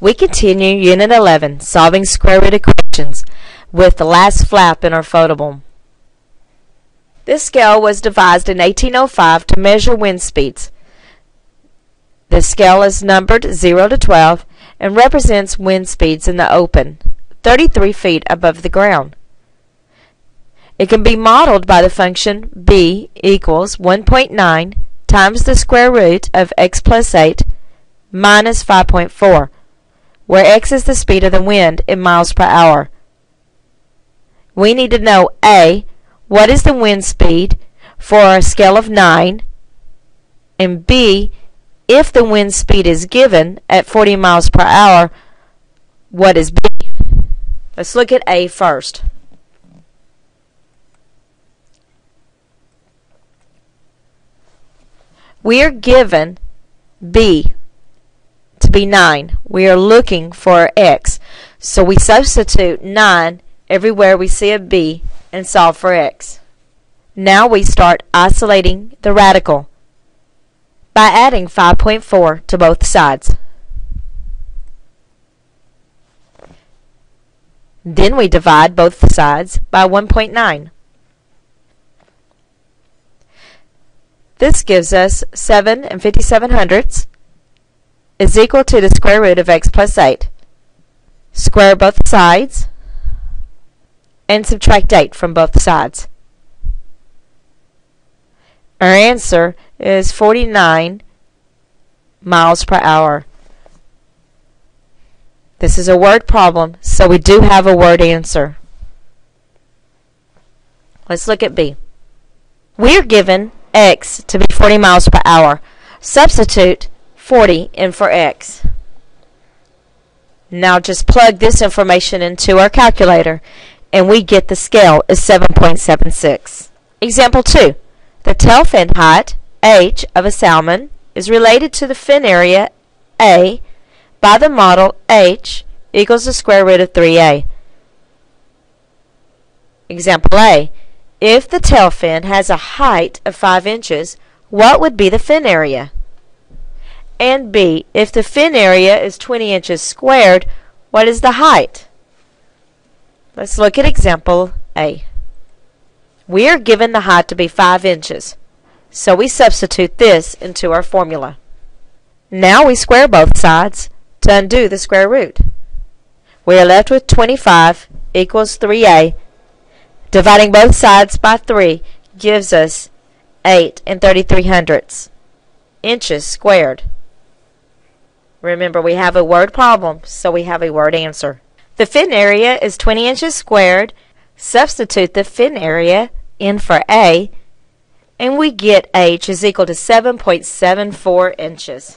We continue Unit 11, solving square root equations, with the last flap in our foldable. This scale was devised in 1805 to measure wind speeds. The scale is numbered 0 to 12 and represents wind speeds in the open, 33 feet above the ground. It can be modeled by the function b equals 1.9 times the square root of x plus 8 minus 5.4, where x is the speed of the wind in miles per hour. We need to know a, what is the wind speed for a scale of 9, and b, if the wind speed is given at 40 miles per hour, what is b? Let's look at a first. We are given b be 9. We are looking for x. So we substitute 9 everywhere we see a b and solve for x. Now we start isolating the radical by adding 5.4 to both sides. Then we divide both sides by 1.9. This gives us 7 and 57 hundredths is equal to the square root of x plus 8. Square both sides and subtract 8 from both sides. Our answer is 49 miles per hour. This is a word problem, so we do have a word answer. Let's look at B. We are given x to be 40 miles per hour. Substitute 40 in for x. Now just plug this information into our calculator and we get the scale is 7.76. Example 2. The tail fin height, h, of a salmon is related to the fin area, a, by the model h equals the square root of 3a. Example A. If the tail fin has a height of 5 inches, what would be the fin area? And B, if the fin area is 20 inches squared, what is the height? Let's look at example A. We are given the height to be 5 inches, so we substitute this into our formula. Now we square both sides to undo the square root. We are left with 25 equals 3a Dividing both sides by 3 gives us 8 and 33 hundredths inches squared. Remember, we have a word problem, so we have a word answer. The fin area is 20 inches squared. Substitute the fin area in for A, and we get H is equal to 7.74 inches.